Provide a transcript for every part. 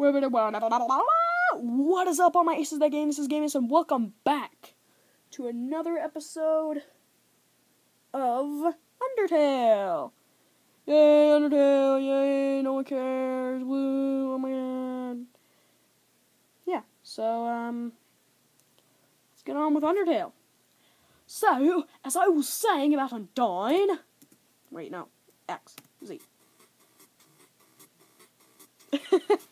What is up, all my aces that game? This is Gamus, and welcome back to another episode of Undertale. Yay, Undertale! Yay, no one cares. Woo! Oh my god. Yeah. So, um, let's get on with Undertale. So, as I was saying about Undyne. Wait, no. X. Z.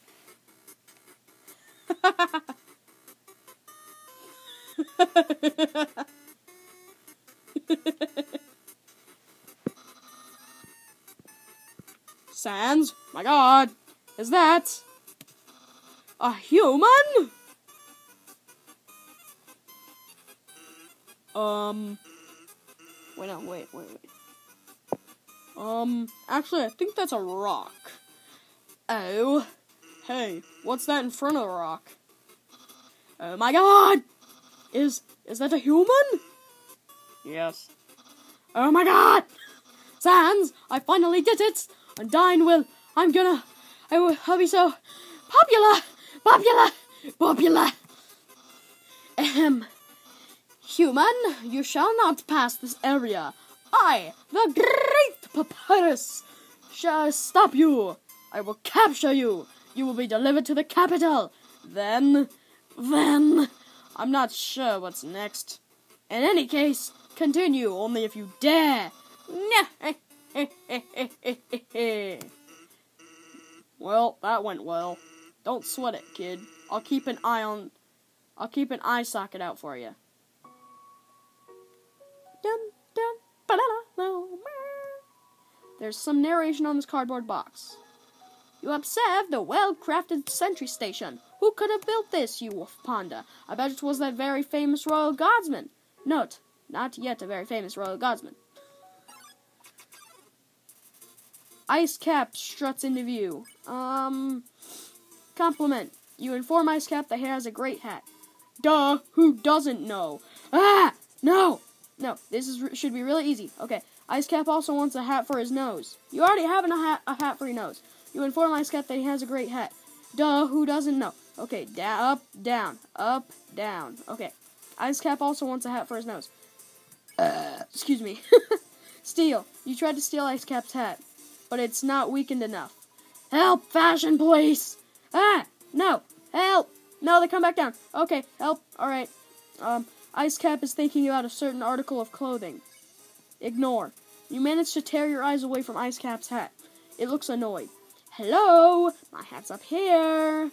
Sans, my god, is that a human? Um, wait, no, wait, wait, wait. Um, actually, I think that's a rock. Oh, hey, what's that in front of the rock? Oh my god! Is, is that a human? Yes. Oh my god! Sans, I finally did it! Undyne will, I'm gonna, I will, I'll be so popular, popular, popular. Ahem. Human, you shall not pass this area. I, the great Papyrus, shall stop you. I will capture you. You will be delivered to the capital. Then, then, I'm not sure what's next. In any case, continue only if you dare. well, that went well. Don't sweat it, kid. I'll keep an eye on. I'll keep an eye socket out for you. Dun, dun, There's some narration on this cardboard box. You observed a well-crafted sentry station. Who could have built this, you wolf panda? I bet it was that very famous royal guardsman. Note, not yet a very famous royal guardsman. Ice Cap struts into view. Um, compliment. You inform Ice Cap that he has a great hat. Duh, who doesn't know? Ah, no, no, this is should be really easy. Okay, Ice Cap also wants a hat for his nose. You already have a hat, a hat for your nose. You inform Ice Cap that he has a great hat. Duh, who doesn't know? Okay, down, up, down, up, down. Okay, Ice Cap also wants a hat for his nose. Uh, excuse me. steal. You tried to steal Ice Cap's hat, but it's not weakened enough. Help, fashion police! Ah, no, help! No, they come back down. Okay, help. All right. Um, Ice Cap is thinking about a certain article of clothing. Ignore. You manage to tear your eyes away from Ice Cap's hat. It looks annoyed. Hello, my hat's up here.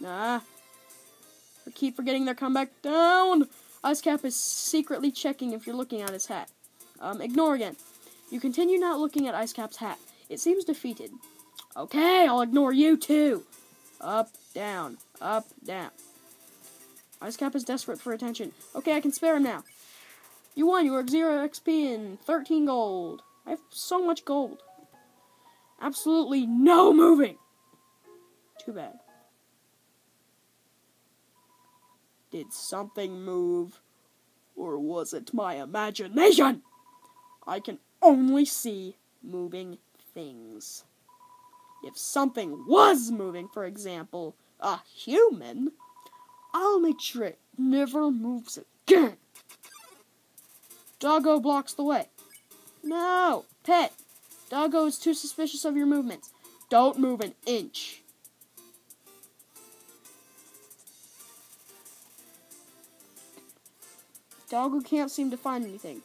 Nah. I keep forgetting they're come back down. Ice Cap is secretly checking if you're looking at his hat. Um, ignore again. You continue not looking at Ice Cap's hat. It seems defeated. Okay, I'll ignore you too. Up, down, up, down. Ice Cap is desperate for attention. Okay, I can spare him now. You won. You are 0 XP and 13 gold. I have so much gold. Absolutely no moving. Too bad. Did something move? Or was it my imagination? I can only see moving things. If something was moving, for example, a human, I'll make sure it never moves again. Doggo blocks the way. No, pet. Doggo is too suspicious of your movements. Don't move an inch. Doggo can't seem to find anything.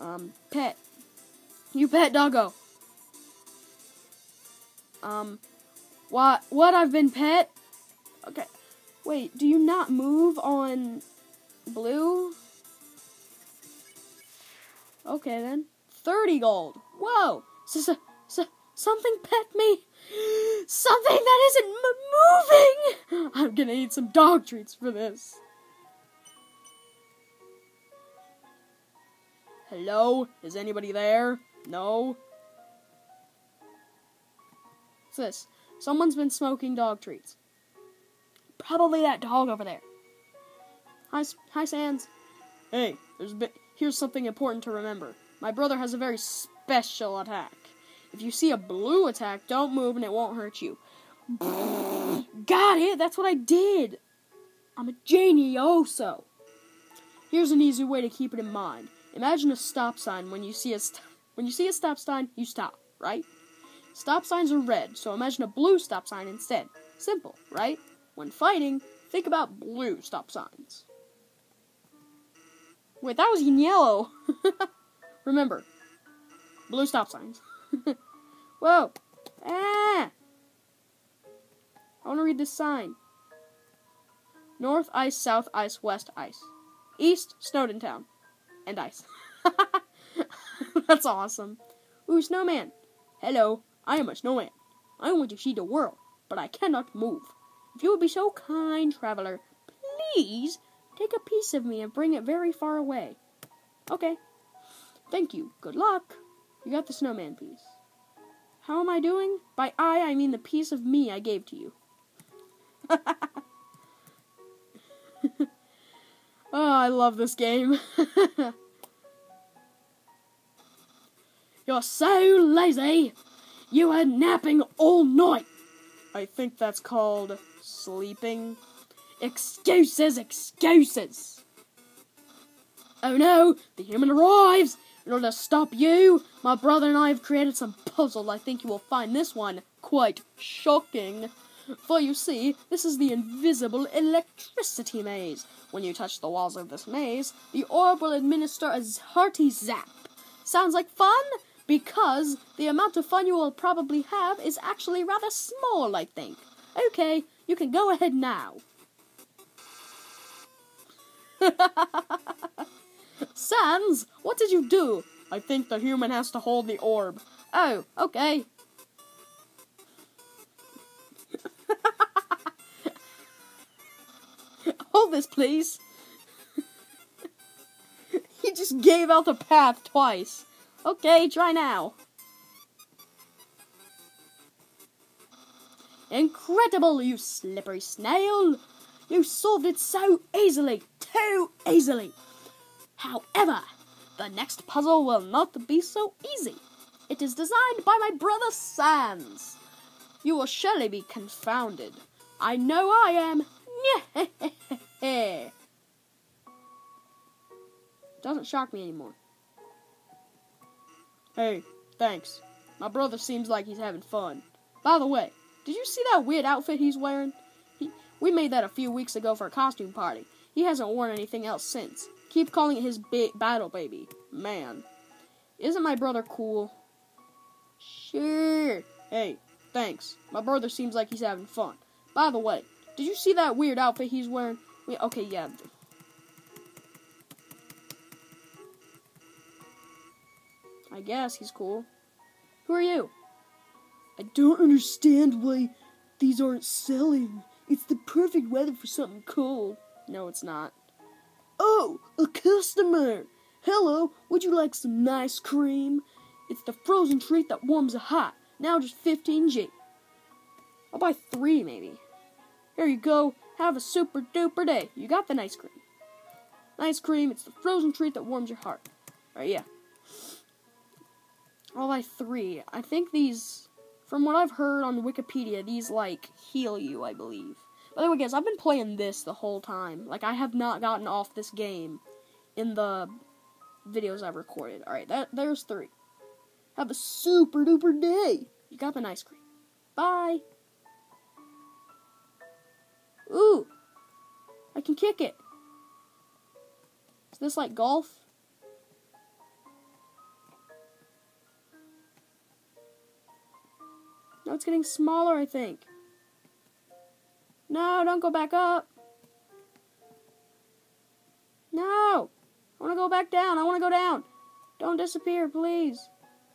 Um, pet. You pet Doggo. Um, what? What? I've been pet? Okay. Wait, do you not move on blue? Okay then. 30 gold. Whoa! S -s something pet me. Something that isn't moving. I'm gonna eat some dog treats for this. Hello? Is anybody there? No? What's this? Someone's been smoking dog treats. Probably that dog over there. Hi, hi, Sans. Hey, there's a bit. Here's something important to remember. My brother has a very special attack. If you see a blue attack, don't move and it won't hurt you. Got it. That's what I did. I'm a genioso. Here's an easy way to keep it in mind. Imagine a stop sign. When you see a st- when you see a stop sign, you stop, right? Stop signs are red, so imagine a blue stop sign instead. Simple, right? When fighting, think about blue stop signs. Wait, that was yellow. Remember, blue stop signs. Whoa. Ah! I want to read this sign. North ice, south ice, west ice. East, Snowdin Town. And ice. That's awesome. Ooh, snowman. Hello, I am a snowman. I want to see the world, but I cannot move. If you would be so kind, traveler, please take a piece of me and bring it very far away. Okay. Thank you. Good luck. You got the snowman piece. How am I doing? By I, I mean the piece of me I gave to you. oh, I love this game. You're so lazy. You were napping all night. I think that's called sleeping. Excuses, excuses. Oh no, the human arrives. In order to stop you, my brother and I have created some puzzle. I think you will find this one quite shocking. For you see, this is the invisible electricity maze. When you touch the walls of this maze, the orb will administer a hearty zap. Sounds like fun? Because the amount of fun you will probably have is actually rather small, I think. Okay, you can go ahead now. Sans, what did you do? I think the human has to hold the orb. Oh, okay. hold this, please. he just gave out the path twice. Okay, try now. Incredible, you slippery snail! You solved it so easily, too easily. However, the next puzzle will not be so easy. It is designed by my brother Sans. You will surely be confounded. I know I am. Doesn't shock me anymore. Hey, thanks. My brother seems like he's having fun. By the way, did you see that weird outfit he's wearing? He, we made that a few weeks ago for a costume party. He hasn't worn anything else since. Keep calling it his ba- battle baby. Man. Isn't my brother cool? Sure. Hey, thanks. My brother seems like he's having fun. By the way, did you see that weird outfit he's wearing? Wait, okay, yeah. I guess he's cool. Who are you? I don't understand why these aren't selling. It's the perfect weather for something cold. No, it's not. Oh, a customer! Hello, would you like some nice cream? It's the frozen treat that warms a heart. Now just 15G. I'll buy three, maybe. Here you go. Have a super duper day. You got the nice cream. Nice cream. It's the frozen treat that warms your heart. Alright, yeah. I'll buy three. I think these, from what I've heard on Wikipedia, these, like, heal you, I believe. By the way, guys, I've been playing this the whole time. Like, I have not gotten off this game in the videos I've recorded. Alright, that there's three. Have a super duper day. You got the ice cream. Bye. Ooh. I can kick it. Is this like golf? No, it's getting smaller, I think. No, don't go back up. No. I want to go back down. I want to go down. Don't disappear, please.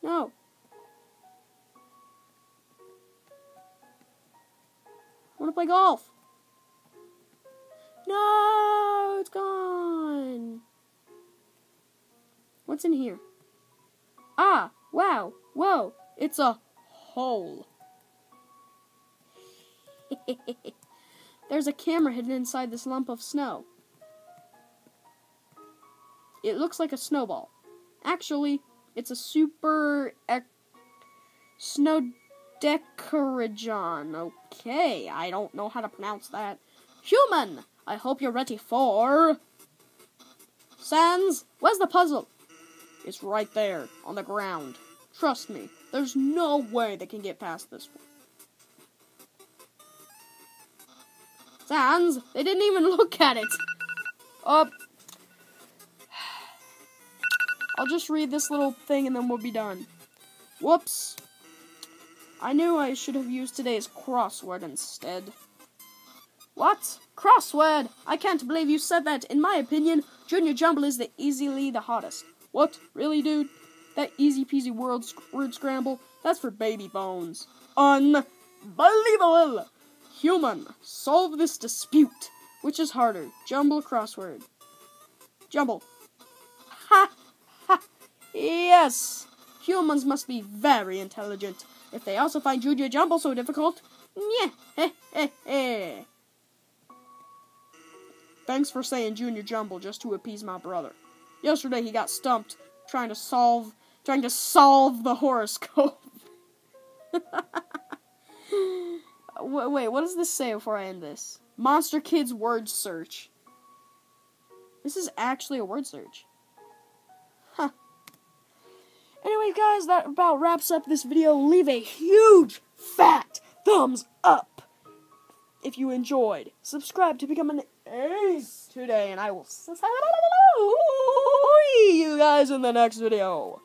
No. I want to play golf. No, it's gone. What's in here? Ah, wow, whoa, it's a hole. There's a camera hidden inside this lump of snow. It looks like a snowball. Actually, it's a super snow Decarajon. Okay, I don't know how to pronounce that. Human, I hope you're ready for. Sans, where's the puzzle? It's right there, on the ground. Trust me, there's no way they can get past this one. Sans, they didn't even look at it. Uh, I'll just read this little thing and then we'll be done. Whoops. I knew I should have used today's crossword instead. What? Crossword? I can't believe you said that. In my opinion, Junior Jumble is the easily the hottest. What? Really, dude? That easy peasy word, word scramble? That's for baby bones. Unbelievable! Human, solve this dispute. Which is harder, jumble crossword? Jumble. Ha! Ha! Yes! Humans must be very intelligent. If they also find Junior Jumble so difficult, yeah, heh, heh, heh. Thanks for saying Junior Jumble just to appease my brother. Yesterday he got stumped trying to solve trying to solve the horoscope. Wait, what does this say before I end this? Monster Kids word search. This is actually a word search. Huh. Anyway, guys, that about wraps up this video. Leave a huge, fat thumbs up if you enjoyed. Subscribe to become an ace today, and I will see you guys in the next video.